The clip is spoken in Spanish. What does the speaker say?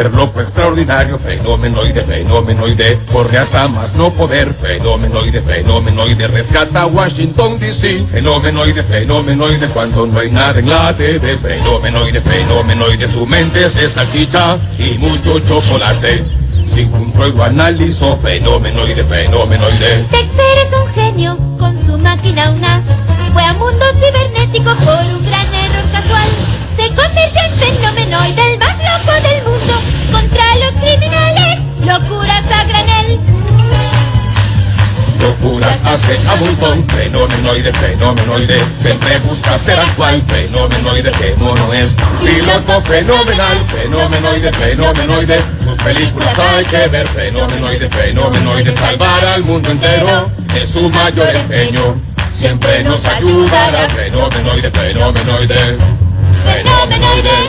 loco extraordinario, fenomenoide, fenomenoide, corre hasta más no poder, fenomenoide, fenomenoide, rescata Washington DC, fenomenoide, fenomenoide, cuando no hay nada en la TV, fenomenoide, fenomenoide, su mente es de salchicha y mucho chocolate. Sin un lo analizo, fenomenoide, fenomenoide. Dexter es un genio con su máquina UNAS. Fue a mundos cibernéticos por un Locuras hace a montón, fenomenoide, fenomenoide. Siempre busca ser actual, fenomenoide, qué mono es. Piloto fenomenal, fenomenoide, fenomenoide. Sus películas hay que ver, fenomenoide, fenomenoide. Salvar al mundo entero es su mayor empeño. Siempre nos ayudará, fenomenoide, fenomenoide. Fenomenoide.